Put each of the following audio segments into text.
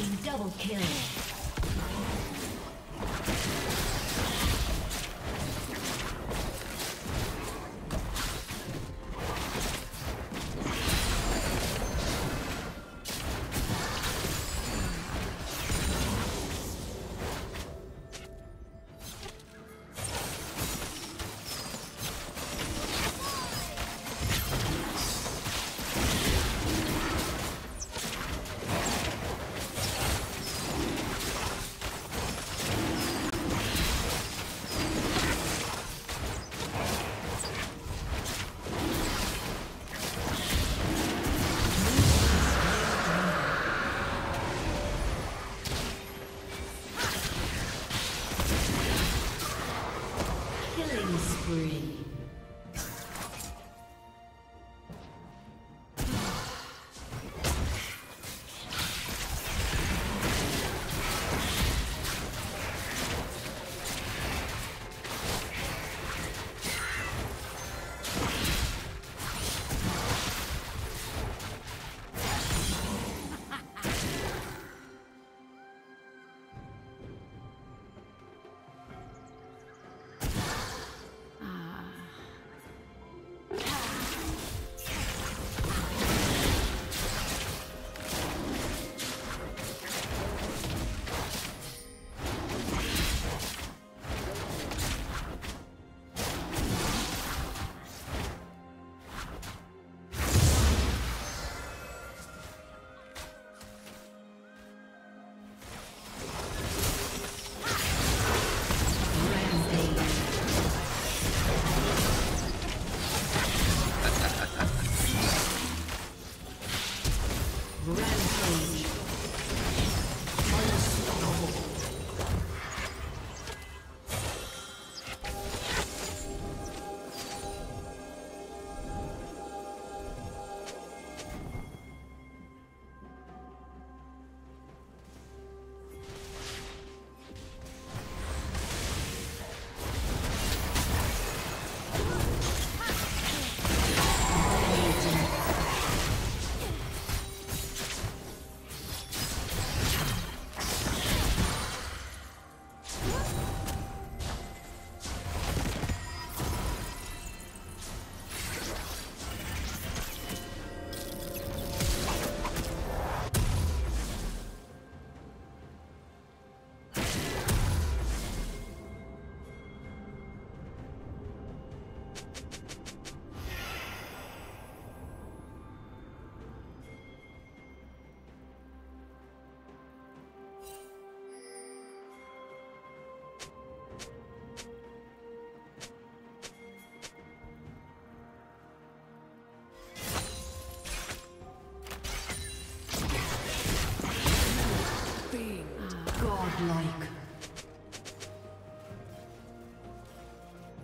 team double kill.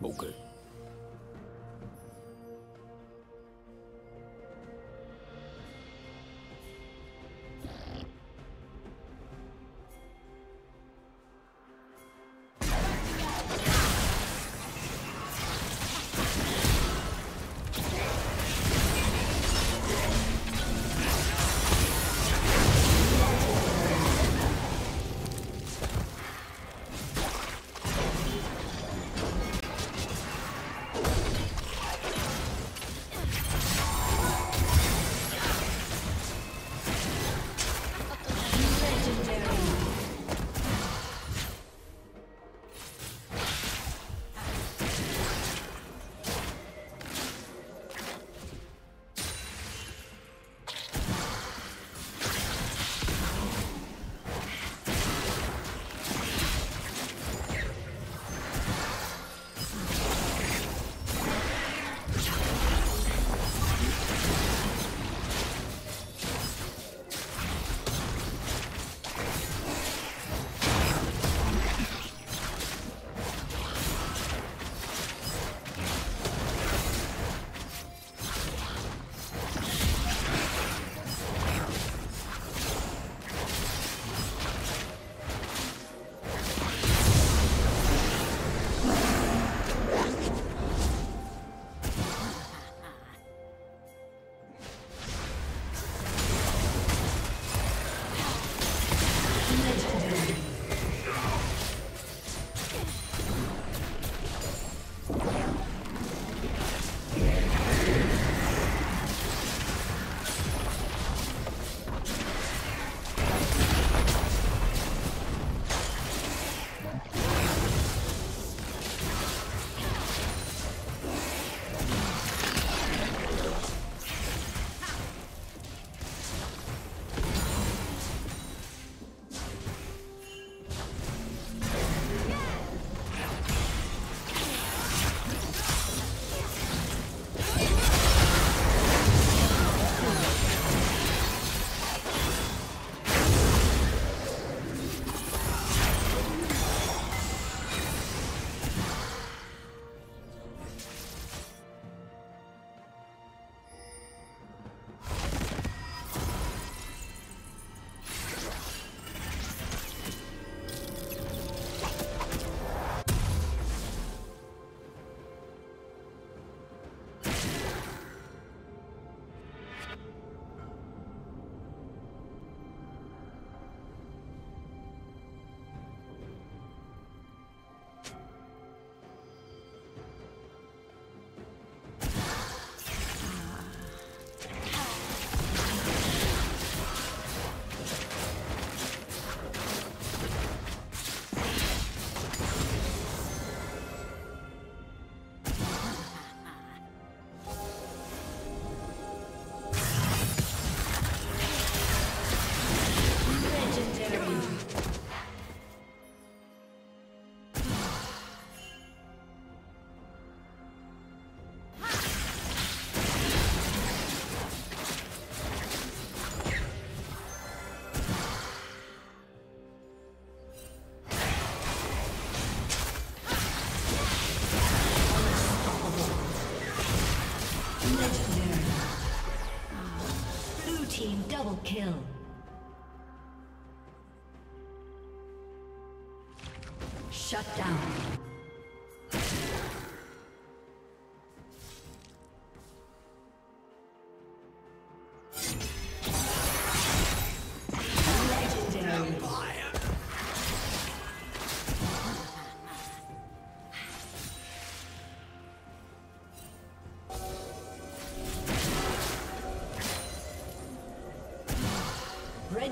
不给。Kill. Shut down.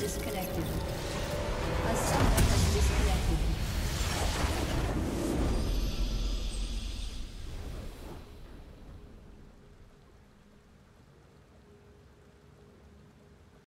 Disconnected.